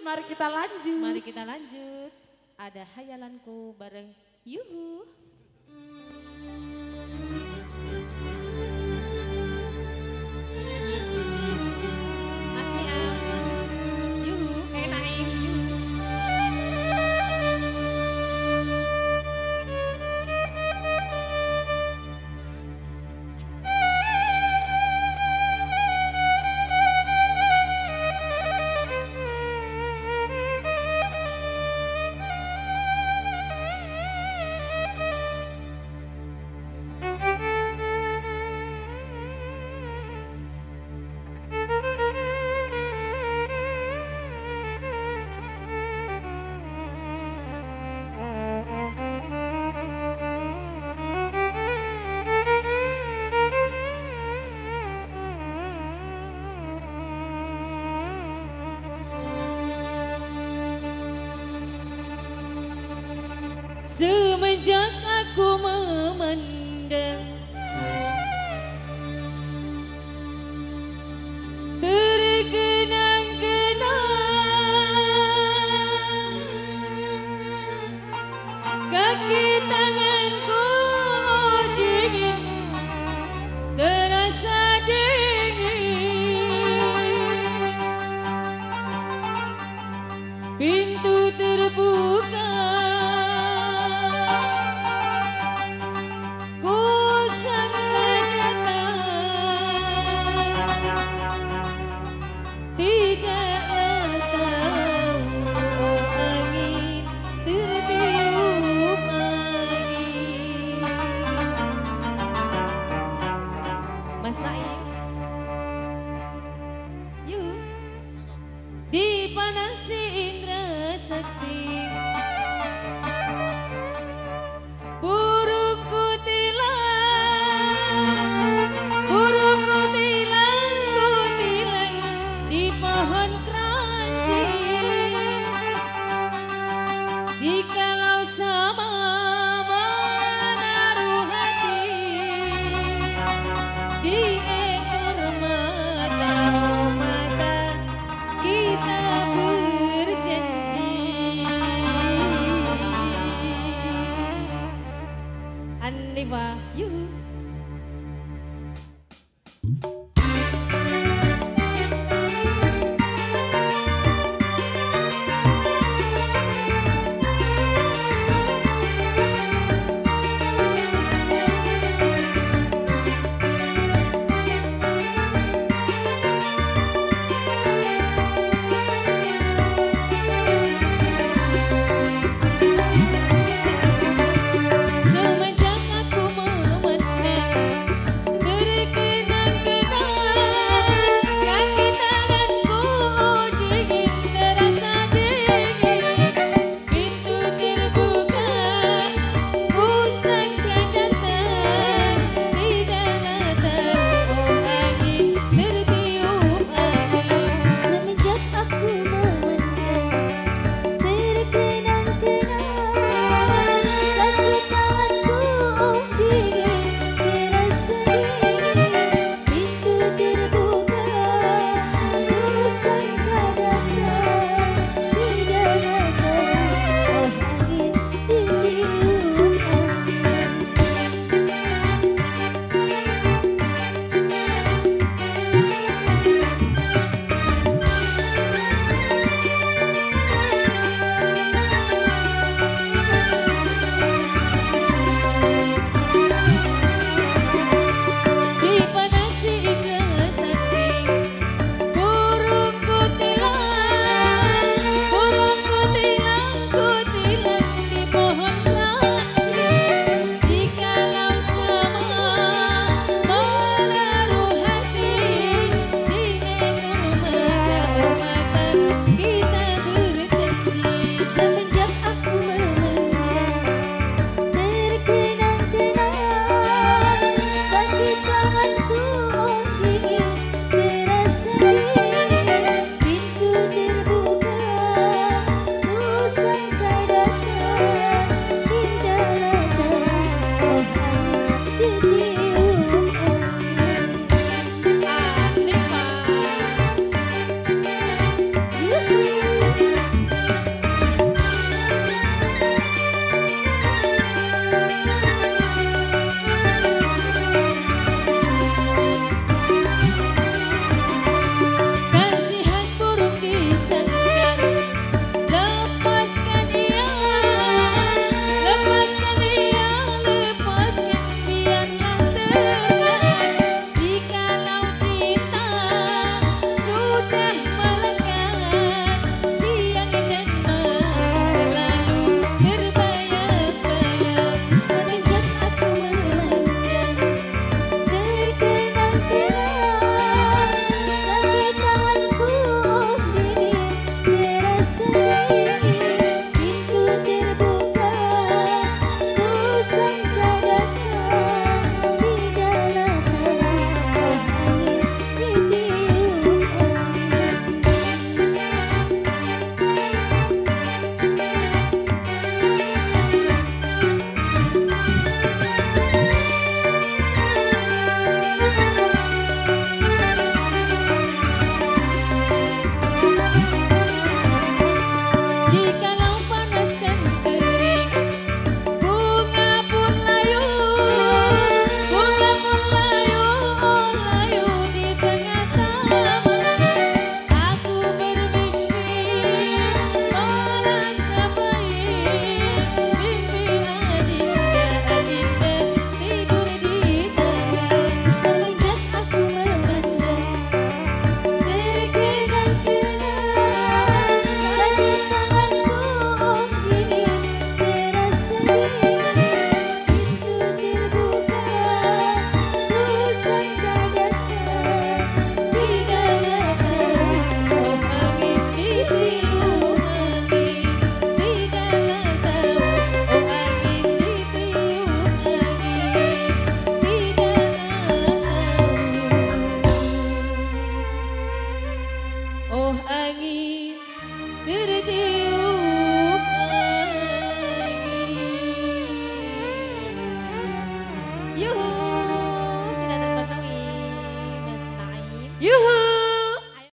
Mari kita lanjut. Mari kita lanjut. Ada hayalanku bareng Yuhu. Mm. Semenjak aku memandang Terkena पनस इन्द्र शक्ति and live a you. Nerede